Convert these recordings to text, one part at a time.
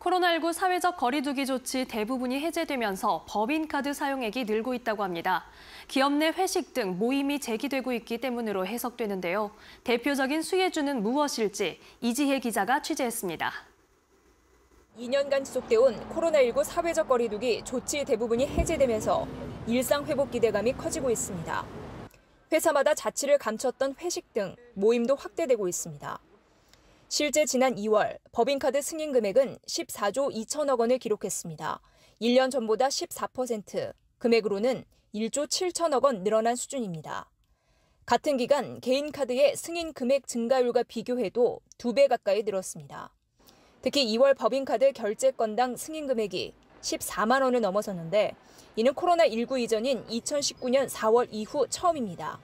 코로나19 사회적 거리두기 조치 대부분이 해제되면서 법인카드 사용액이 늘고 있다고 합니다. 기업 내 회식 등 모임이 제기되고 있기 때문으로 해석되는데요. 대표적인 수혜주는 무엇일지 이지혜 기자가 취재했습니다. 2년간 지속돼온 코로나19 사회적 거리두기 조치 대부분이 해제되면서 일상 회복 기대감이 커지고 있습니다. 회사마다 자취를 감췄던 회식 등 모임도 확대되고 있습니다. 실제 지난 2월 법인카드 승인 금액은 14조 2천억 원을 기록했습니다. 1년 전보다 14%, 금액으로는 1조 7천억 원 늘어난 수준입니다. 같은 기간 개인카드의 승인 금액 증가율과 비교해도 2배 가까이 늘었습니다. 특히 2월 법인카드 결제 건당 승인 금액이 14만 원을 넘어섰는데 이는 코로나19 이전인 2019년 4월 이후 처음입니다.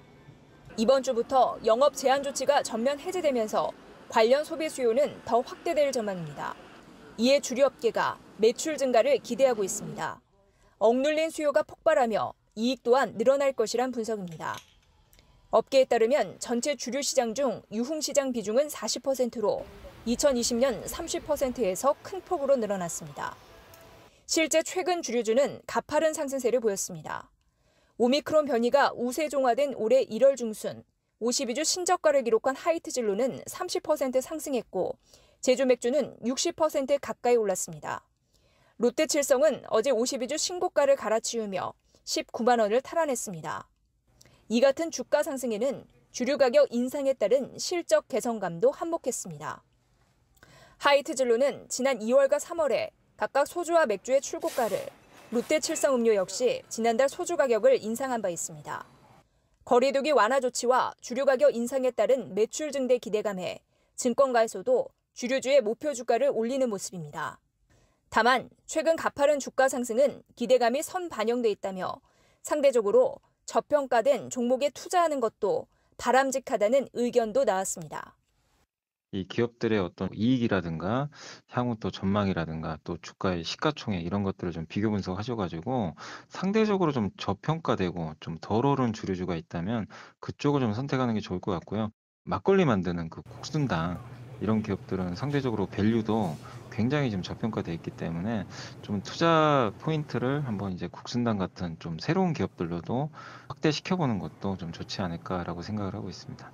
이번 주부터 영업 제한 조치가 전면 해제되면서 관련 소비 수요는 더 확대될 전망입니다. 이에 주류업계가 매출 증가를 기대하고 있습니다. 억눌린 수요가 폭발하며 이익 또한 늘어날 것이란 분석입니다. 업계에 따르면 전체 주류 시장 중 유흥 시장 비중은 40%로 2020년 30%에서 큰 폭으로 늘어났습니다. 실제 최근 주류주는 가파른 상승세를 보였습니다. 오미크론 변이가 우세 종화된 올해 1월 중순 52주 신저가를 기록한 하이트 진로는 30% 상승했고 제주 맥주는 60% 가까이 올랐습니다. 롯데 칠성은 어제 52주 신고가를 갈아치우며 19만 원을 탈환했습니다. 이 같은 주가 상승에는 주류 가격 인상에 따른 실적 개선감도 한몫했습니다. 하이트 진로는 지난 2월과 3월에 각각 소주와 맥주의 출고가를 롯데 칠성 음료 역시 지난달 소주 가격을 인상한 바 있습니다. 거리두기 완화 조치와 주류 가격 인상에 따른 매출 증대 기대감에 증권가에서도 주류주의 목표 주가를 올리는 모습입니다. 다만 최근 가파른 주가 상승은 기대감이 선 반영돼 있다며 상대적으로 저평가된 종목에 투자하는 것도 바람직하다는 의견도 나왔습니다. 이 기업들의 어떤 이익이라든가 향후 또 전망이라든가 또 주가의 시가총액 이런 것들을 좀 비교 분석하셔 가지고 상대적으로 좀 저평가되고 좀 덜 오른 주류주가 있다면 그쪽을 좀 선택하는 게 좋을 것 같고요. 막걸리 만드는 그 국순당 이런 기업들은 상대적으로 밸류도 굉장히 좀 저평가돼 있기 때문에 좀 투자 포인트를 한번 이제 국순당 같은 좀 새로운 기업들로도 확대시켜 보는 것도 좀 좋지 않을까라고 생각을 하고 있습니다.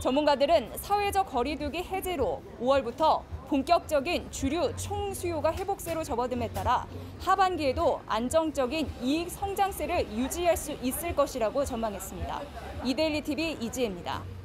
전문가들은 사회적 거리두기 해제로 5월부터 본격적인 주류 총수요가 회복세로 접어듦에 따라 하반기에도 안정적인 이익 성장세를 유지할 수 있을 것이라고 전망했습니다. 이데일리 TV 이지혜입니다.